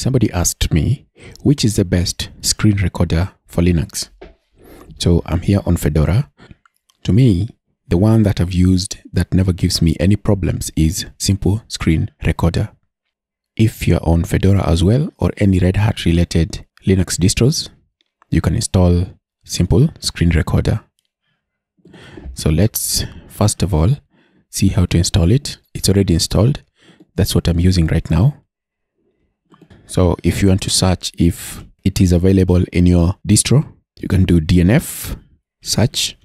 somebody asked me which is the best screen recorder for Linux. So I'm here on Fedora. To me, the one that I've used that never gives me any problems is Simple Screen Recorder. If you're on Fedora as well or any Red Hat related Linux distros, you can install Simple Screen Recorder. So let's first of all see how to install it. It's already installed. That's what I'm using right now. So if you want to search if it is available in your distro, you can do DNF search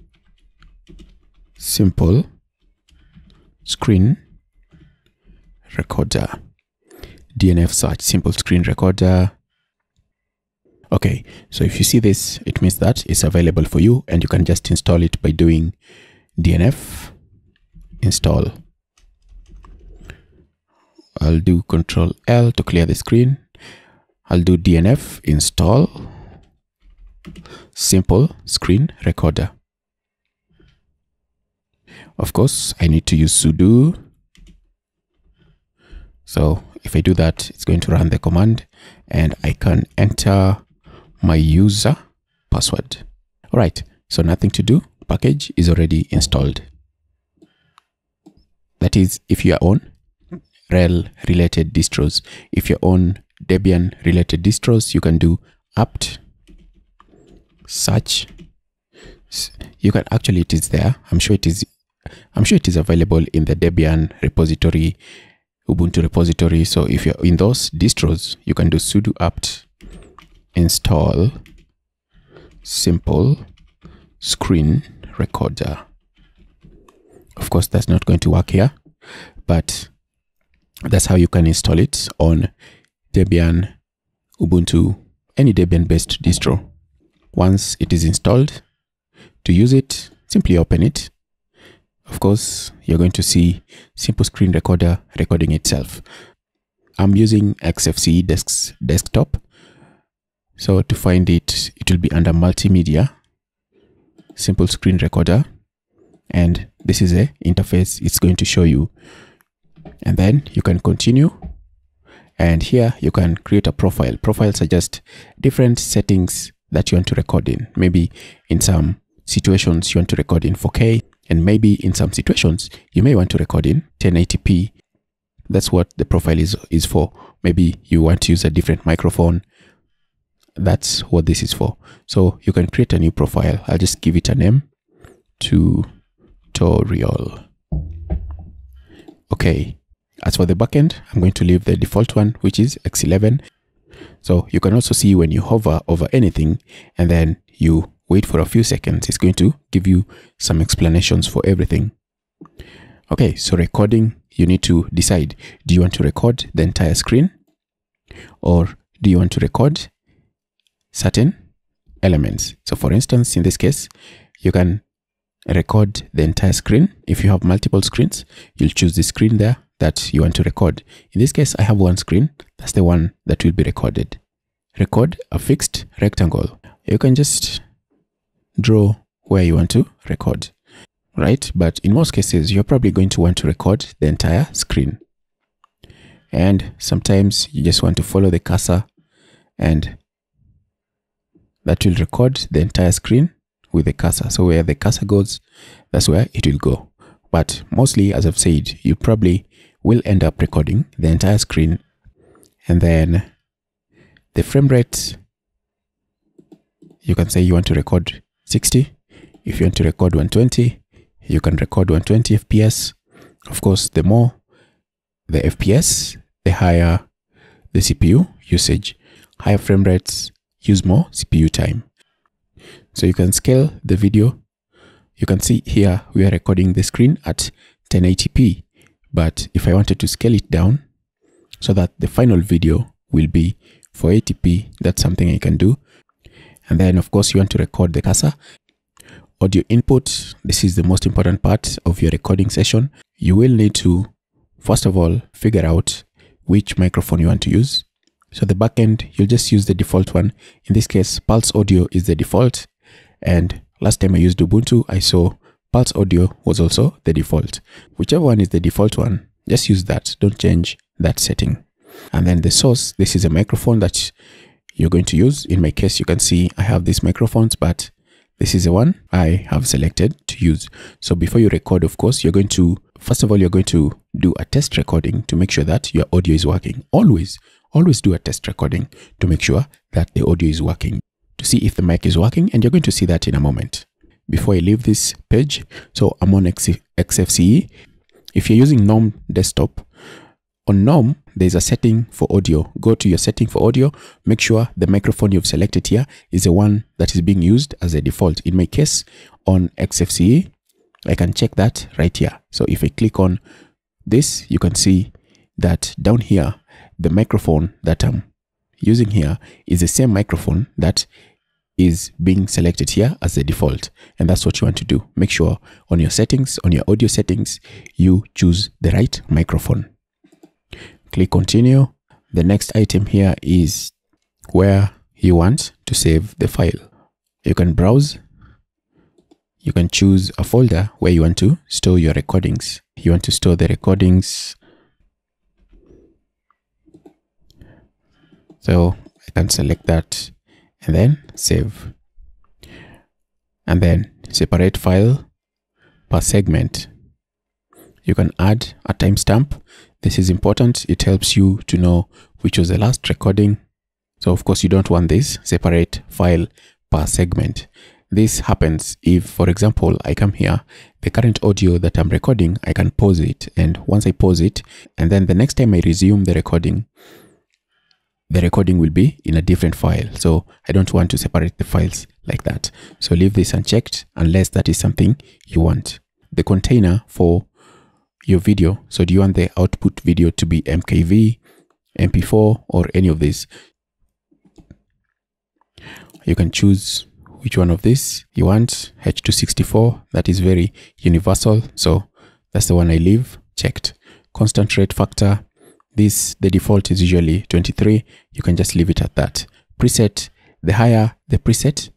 simple screen recorder. DNF search simple screen recorder. Okay, so if you see this, it means that it's available for you and you can just install it by doing DNF install. I'll do Control L to clear the screen I'll do DNF install simple screen recorder. Of course, I need to use sudo. So if I do that, it's going to run the command and I can enter my user password. All right, so nothing to do. Package is already installed. That is if you are on RHEL related distros. If you're on Debian related distros, you can do apt search. You can actually, it is there. I'm sure it is, I'm sure it is available in the Debian repository, Ubuntu repository. So if you're in those distros, you can do sudo apt install simple screen recorder. Of course, that's not going to work here, but that's how you can install it on Debian, Ubuntu, any Debian based distro. Once it is installed, to use it, simply open it. Of course, you're going to see Simple Screen Recorder recording itself. I'm using XFCE desks, desktop. So to find it, it will be under multimedia, simple screen recorder. And this is a interface it's going to show you. And then you can continue and here you can create a profile. Profiles are just different settings that you want to record in. Maybe in some situations you want to record in 4K and maybe in some situations you may want to record in 1080p. That's what the profile is, is for. Maybe you want to use a different microphone. That's what this is for. So you can create a new profile. I'll just give it a name to tutorial. Okay, as for the backend, I'm going to leave the default one, which is X11. So you can also see when you hover over anything and then you wait for a few seconds, it's going to give you some explanations for everything. Okay, so recording, you need to decide, do you want to record the entire screen? Or do you want to record certain elements? So for instance, in this case, you can record the entire screen. If you have multiple screens, you'll choose the screen there that you want to record. In this case, I have one screen. That's the one that will be recorded. Record a fixed rectangle. You can just draw where you want to record, right? But in most cases, you're probably going to want to record the entire screen. And sometimes you just want to follow the cursor and that will record the entire screen with the cursor. So where the cursor goes, that's where it will go. But mostly, as I've said, you probably will end up recording the entire screen. And then the frame rate you can say you want to record 60 if you want to record 120 you can record 120 fps of course the more the fps the higher the cpu usage. Higher frame rates use more cpu time. So you can scale the video. You can see here we are recording the screen at 1080p but if I wanted to scale it down so that the final video will be 480p, that's something I can do. And then of course you want to record the cursor. Audio input, this is the most important part of your recording session. You will need to, first of all, figure out which microphone you want to use. So the backend, you'll just use the default one. In this case, Pulse Audio is the default. And last time I used Ubuntu, I saw Pulse Audio was also the default. Whichever one is the default one, just use that. Don't change that setting. And then the source, this is a microphone that you're going to use. In my case, you can see I have these microphones, but this is the one I have selected to use. So before you record, of course, you're going to, first of all, you're going to do a test recording to make sure that your audio is working. Always, always do a test recording to make sure that the audio is working to see if the mic is working. And you're going to see that in a moment. Before I leave this page, so I'm on XFCE. If you're using GNOME desktop, on GNOME, there's a setting for audio. Go to your setting for audio. Make sure the microphone you've selected here is the one that is being used as a default. In my case, on XFCE, I can check that right here. So if I click on this, you can see that down here, the microphone that I'm using here is the same microphone that is being selected here as the default. And that's what you want to do. Make sure on your settings, on your audio settings, you choose the right microphone. Click continue. The next item here is where you want to save the file. You can browse. You can choose a folder where you want to store your recordings. You want to store the recordings. So I can select that and then save and then separate file per segment you can add a timestamp this is important. It helps you to know which was the last recording. So of course you don't want this separate file per segment. This happens if, for example, I come here, the current audio that I'm recording, I can pause it. And once I pause it, and then the next time I resume the recording, the recording will be in a different file. So I don't want to separate the files like that. So leave this unchecked unless that is something you want. The container for your video. So do you want the output video to be MKV, MP4, or any of these? You can choose which one of these you want. H264, that is very universal. So that's the one I leave checked. Constant rate factor, this, the default is usually 23. You can just leave it at that. Preset, the higher the preset,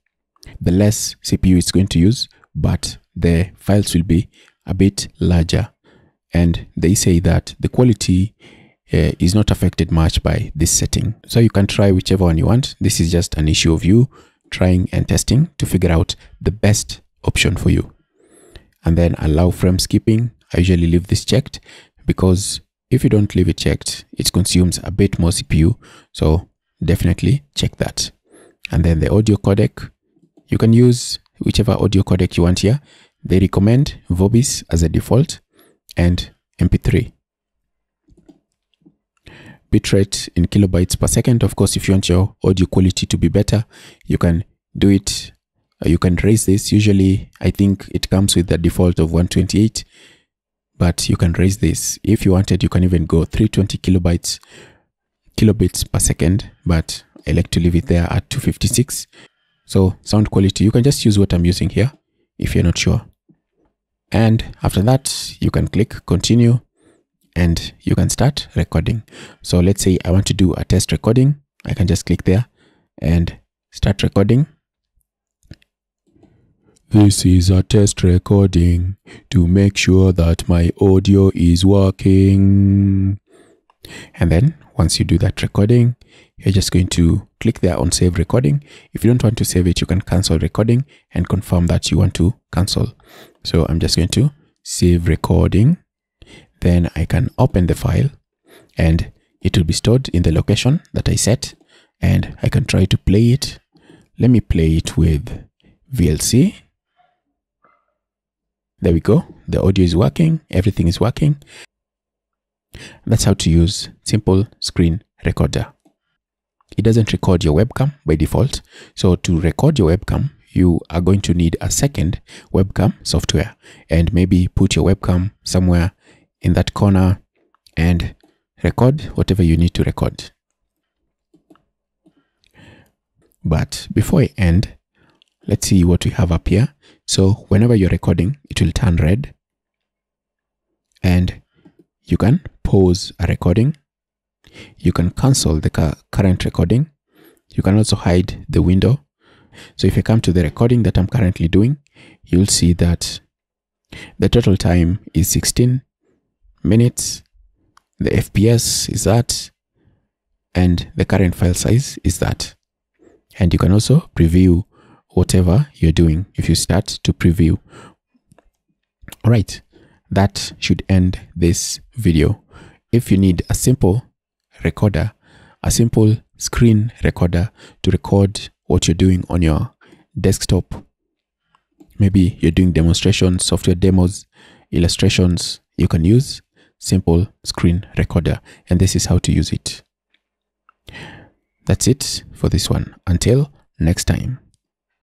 the less CPU it's going to use, but the files will be a bit larger and they say that the quality uh, is not affected much by this setting. So you can try whichever one you want. This is just an issue of you trying and testing to figure out the best option for you. And then allow frame skipping. I usually leave this checked because if you don't leave it checked, it consumes a bit more CPU. So definitely check that. And then the audio codec, you can use whichever audio codec you want here. They recommend Vorbis as a default and MP3. Bitrate in kilobytes per second. Of course, if you want your audio quality to be better, you can do it. Uh, you can raise this. Usually, I think it comes with the default of 128, but you can raise this. If you wanted, you can even go 320 kilobytes, kilobits per second, but I like to leave it there at 256. So sound quality, you can just use what I'm using here if you're not sure and after that you can click continue and you can start recording so let's say i want to do a test recording i can just click there and start recording this is a test recording to make sure that my audio is working. And then once you do that recording you're just going to click there on save recording. If you don't want to save it you can cancel recording and confirm that you want to cancel. So i'm just going to save recording. Then i can open the file and it will be stored in the location that i set and i can try to play it. Let me play it with vlc there we go. The audio is working. Everything is working. That's how to use simple screen recorder. It doesn't record your webcam by default. So to record your webcam, you are going to need a second webcam software. And maybe put your webcam somewhere in that corner and record whatever you need to record. But before I end, let's see what we have up here. So whenever you're recording, it will turn red and you can pause a recording you can cancel the current recording. You can also hide the window. So if I come to the recording that I'm currently doing, you'll see that the total time is 16 minutes. The FPS is at and the current file size is that. And you can also preview whatever you're doing if you start to preview. All right, that should end this video. If you need a simple recorder, a simple screen recorder to record what you're doing on your desktop, maybe you're doing demonstrations, software demos, illustrations, you can use simple screen recorder and this is how to use it. That's it for this one. Until next time.